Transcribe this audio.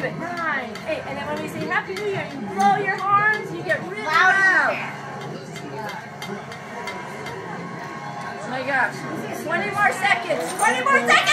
do it. Nine, eight. And then when we say Happy New Year, you blow your horns, you get really loud. Oh my gosh. 20 more seconds. 20 more seconds.